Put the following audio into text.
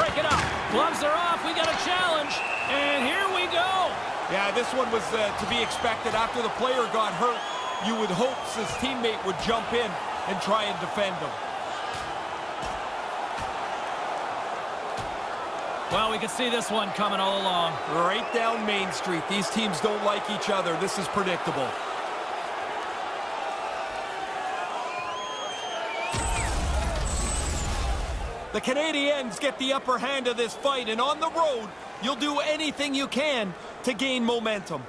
break it up. Gloves are off. We got a challenge. And here we go. Yeah, this one was uh, to be expected. After the player got hurt, you would hope his teammate would jump in and try and defend him. Well, we could see this one coming all along. Right down Main Street. These teams don't like each other. This is predictable. The Canadiens get the upper hand of this fight, and on the road, you'll do anything you can to gain momentum.